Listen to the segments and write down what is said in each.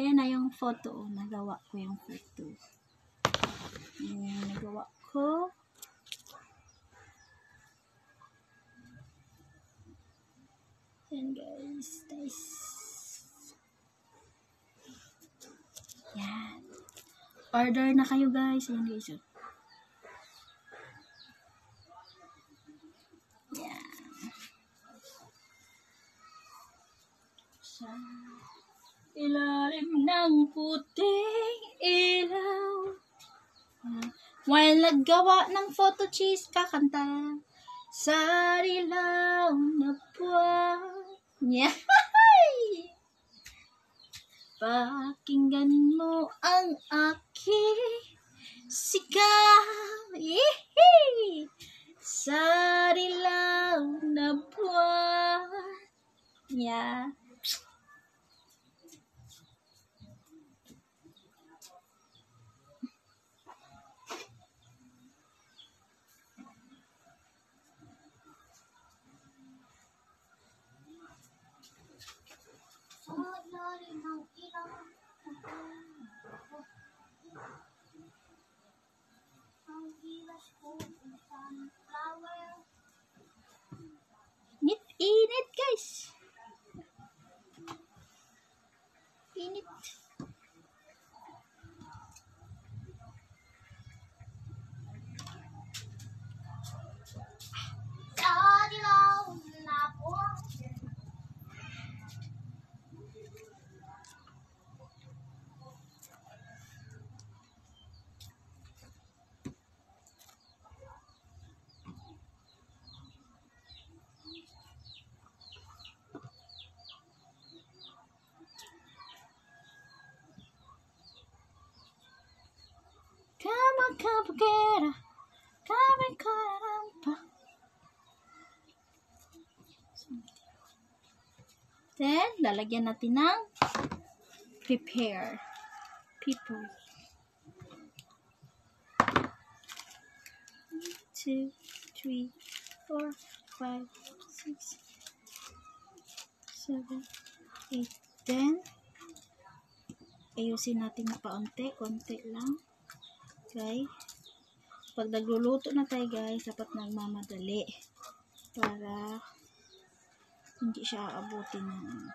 Ayan na yung photo. Nagawa ko yung photo. Ayan yung nagawa ko. Ayan guys. Nice. Yan. Order na kayo guys. Ayan guys. oh. Yan. Sa ilalim ng puting ilaw. While naggawa ng photo cheese, kakanta sa dilaw na buwan. Yeah. Pakinggan mo ang aking sigaw. Yee! Sa dilaw na buwan. Yeah. Init, init guys. Init. And come Then, lalagyan natin ng prepare. People. Two, three, four, five, six, seven, eight. Then, ayusin natin na paunti. Konti lang. Okay. Pag nagluluto na tayo guys, dapat nagmamadali. Para hindi siya aabutin ng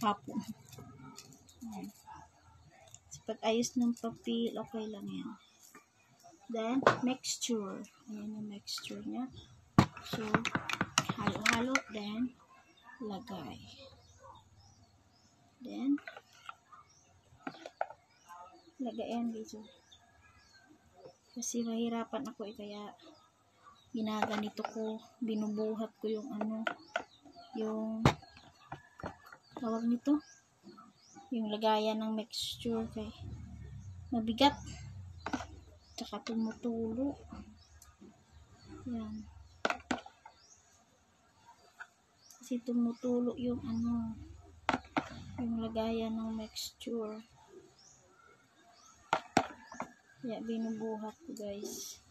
hapon. Ayan. So, pag ayos ng papel, okay lang yan. Then, mixture. Ayan yung mixture niya. So, halo-halo. Then, lagay. Then, lagayan oh. Kasi mahirapan ako eh, kaya ginaganito ko, binubuhat ko yung ano, yung tawag nito, yung lagayan ng mixture kay mabigat. Tsaka tumutulo. Yan. Kasi tumutulo yung ano, yung lagayan ng mixture. Kaya binubuhat ko guys.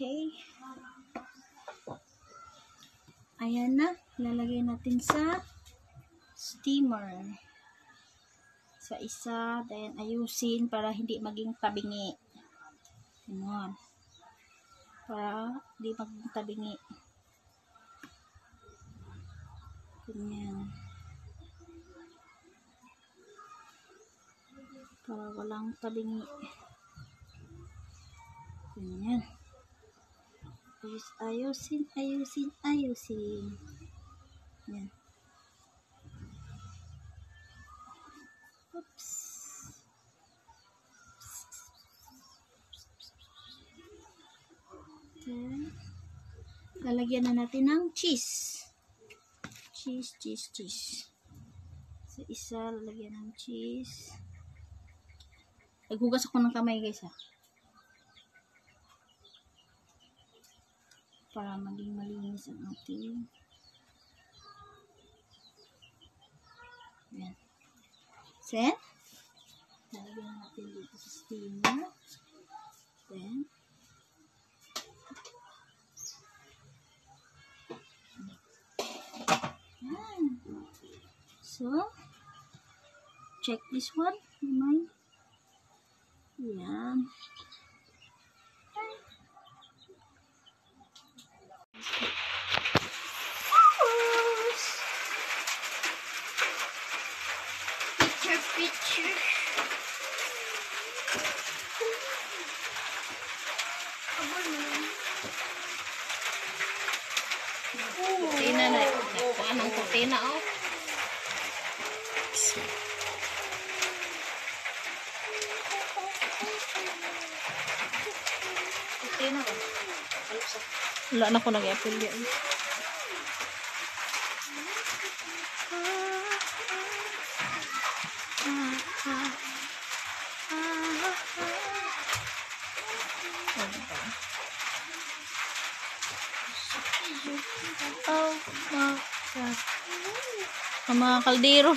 Okay. Ayan na. Lalagay natin sa steamer. Sa isa. Then ayusin para hindi maging tabingi. Ganon. Para hindi maging tabingi. Ganyan. Para walang tabingi. Ganyan. Ayus, ayusin, ayusin, ayusin. Yan. Oops. Then, lalagyan na natin ng cheese. Cheese, cheese, cheese. Sa isa, lalagyan ng cheese. Naghugas ako ng kamay guys ha. Para maging malinis ang ating Yan. Sen? Lalagyan natin dito sa steamer. Then, Yan. So, check this one. Naman. Yan. Na ko nag-apple yan. Oh, my God. Ang mga kaldero.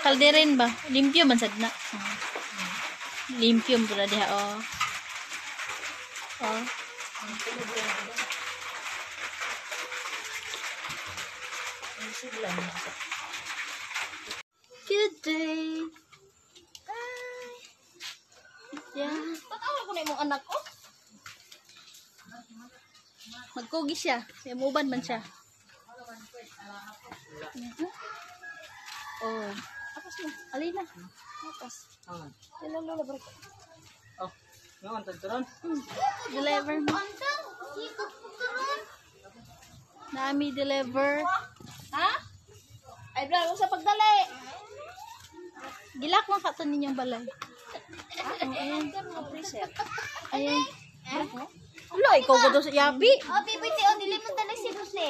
Kalderin ba? Limpyo man sad na. Limpyo mo pala diha. Oh. Good day. Bye. Yeah. Tatawa ko na yung anak ko. Magkugi siya. May muban man siya. Oh. Tapos na. Alina. Tapos. Kailan lola bro? Oh, ngayon tagturon. Deliver mo. Ko. Nami deliver. Ha? Ay, bro, sa pagdali. Gilak mo kato ninyong balay. Ah, Ayan. Preset. Ayan. Wala, ikaw ba daw sa yabi? Oh, pipiti, oh, dili mo talag si Buse.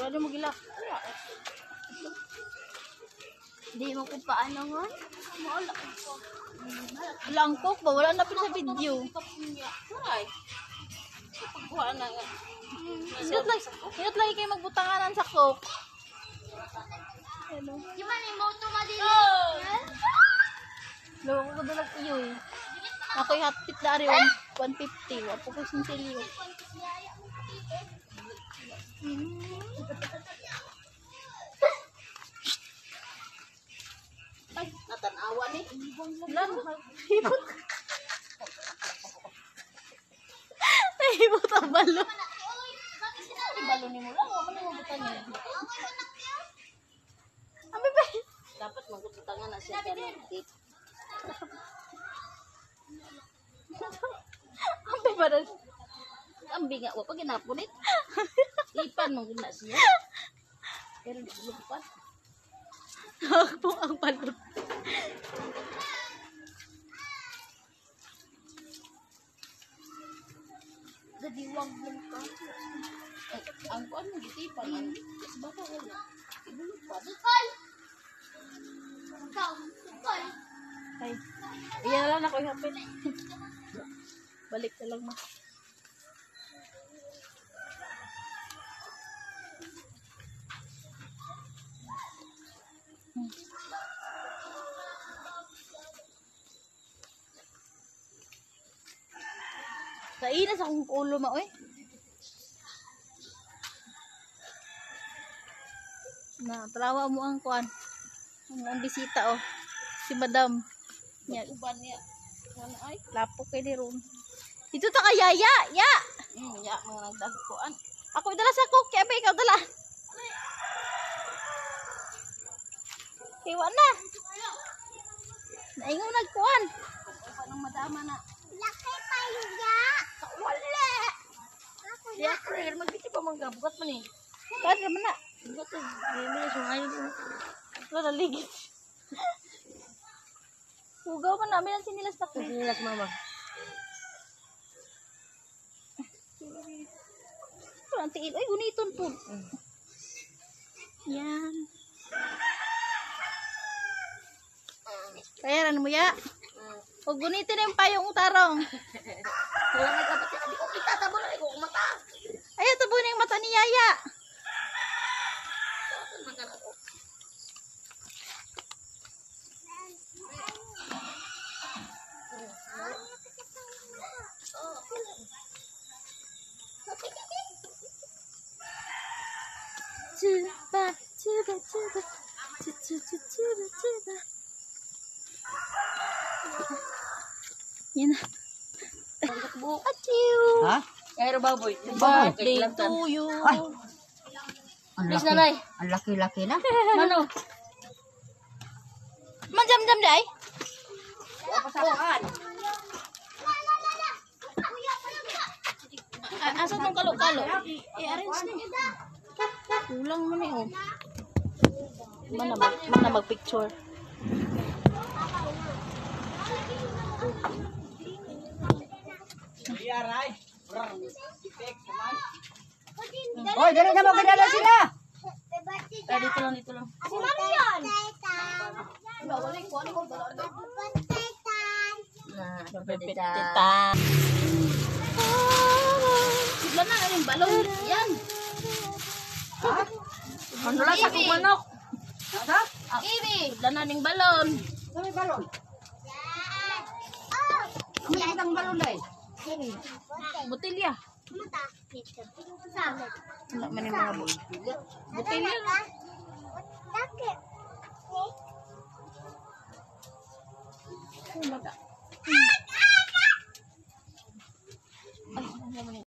Wala mo gilak. Di mo kung paano nga. Ko. Coke ba? Wala na pin sa video. Ay. Pagkuha na nga. Hinot lang, hinot lagi kayo magbutanganan sa coke. Hello. Di man, yung moto madili. Loko ko dalag iyo eh. Ako'y hotpit na rin, 150. Wapo ko sinsilyo. Ay, mo. Hibot. Nahibot ang balo. Ibalo ni mo lang, wala mo butan niya. Abi ba? Dapat magbutangan na siya kaya date. Abi ba rin? Ang biga, wa pa ginapunit. Ipan mo gina siya. Pero di ko lupa. Ako ang balo. Gadiwang mo ka. Ay, ang kuan mo gitipan. Ang baka wala. Ibulog pa. Dukal! Ikaw, dukal. Ay. Iyan na lang ako ihapit. Balik na lang ma. Kainas akong ulo ma, oy. Na, talawa mo ang kuan. Ang, bisita, oh. Si Madam. Yan. Uban niya. Ano ay? Lapo kay ni Ron. Ito ta kay Yaya, ya. Hmm, ya, mga nagdagkuan. Ako dala sa cook, kaya ba ikaw dala? Iwan na. Naingaw nagkuhan. Uban ng madama na. Laki pa ya. Ya, prayer, magkiti pa mga bukat man eh. Kaya naman na. Bukat eh. Hindi mo na sungayon. Wala ligit. Hugaw man namin ang sinilas na ko. Nilas mama. Ang tiil. Ay, guniton po. Yan. Kaya ran mo ya. Huwag gunitin na yung payong utarong. Wala may kapatid. Hindi ko kita tabo na. Ikaw kumata. Ayo tubunin yung mata ni Yaya. Cuba, cuba, cuba, cuba, cuba, cuba, ini Yan na. Aciu. Pero baboy. Birthday to you. Ay. Ang laki. Nanay. Ang laki-laki na. Mano? Manjam-jam day? Ah, asa tong kalo-kalo? I-arrange na. Kulang mo ni oh. Mana mag mana mag-picture. Yaray. Oy, dali na magkadala sila. Ah, dito lang, dito lang. Nah, Tita. Sigla na yung balon. Yan. Ano lang sa kong manok? Ha? Ibi. Sigla na ning balon. Kami balon. Kami kitang balon dai. Botilya. Wala man yung mga botilya. Botilya lang. Ano ba ka? Ay, ano naman yun?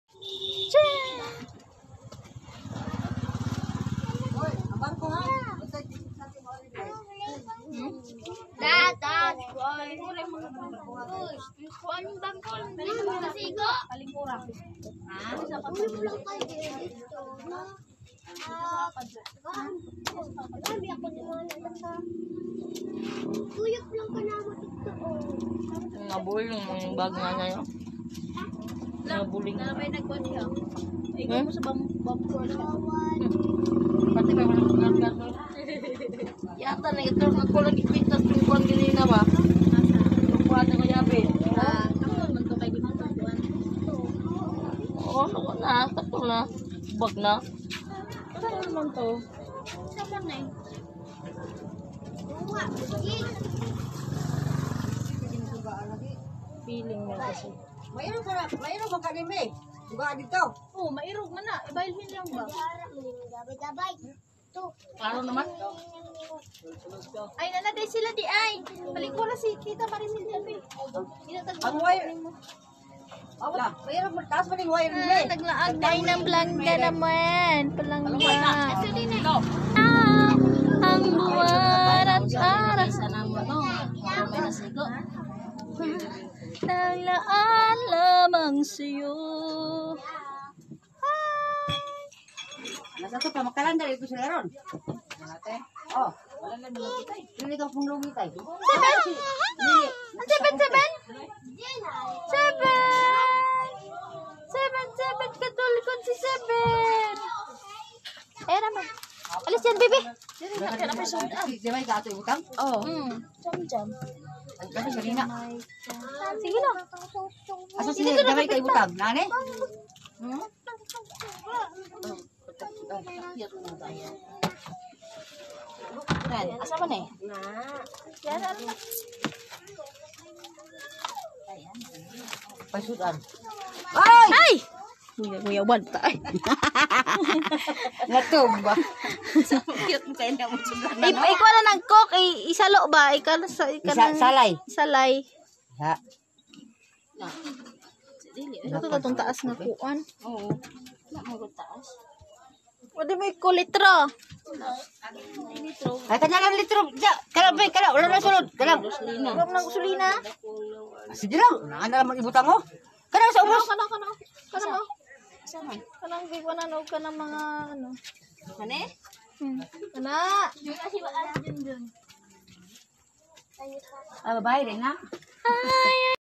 Tiyah! Oy, abang ko ha. Dad, dad. Kuan yung bangkol. Balik mo sa sigo. Kalingkura. Tuyok lang ka naman ito. Nabuling yung bag nga na yun. Nabuling. Ano ba yung nagkuhan siya? Ikaw mo sa bamboo. Pati pa man ang gato. Yata na ito ako lagi pintas yung buwan ganina ba? Buwan ko yabe. Ah, ako man to kay di man kuan. Oo, ano na, tato na. Bag na. Ano naman to? Saan na eh? Feeling mo kasi. Mayroon ka na, mayroon ba ka din eh? Duga dito. Oh, mairog man na. Ibailhin lang ba? Klaro naman. Ay, nanaday sila di ay. Palikula si Tita Maricel Jabe. Ang wire. Wala, mayroon mo taas pa ning wire din eh. Naglaag tayo ng blangga naman. Palangga. Ah, Ang buwan at nasigo. Naglaan lamang sa'yo. Nasa to pa makalandar ito sila ron. Ate. Oh, wala na lumikitay. Dili ka pong lumikitay. Seven! Seven, seven? Seven! Seven, seven! Katulikon si Seven! Eh naman. Alis yan, baby. Di ba ka ato utang? Oh. Mm. Jam, jam. Ang kasi kanina. Sige na. Asa sila gamay kay utang? Nane? Hmm? Yan. Asa man eh? Yan, ano na. Pasudan. Ay! Ay! Kuya. Natumba. Cute mo kayo na mo Ikaw na ng cook, eh, isalo ba? Ikaw na sa, ikaw Isa, na. salay. Salay. Ha. Ito to itong taas nga kuan. Oo. Pwede mo ikulitro. Ay, kanya lang litro. Ja, kala ba, kala, wala na sunod. Kala. Huwag ng gasolina. Sige lang. Naan na naman ibutang mo. Kala sa ubos. Kana, kana, kana mo. Kanang big one ano ka ng mga ano. Kane? Hmm. Kana. Ah, babae rin na. Ay,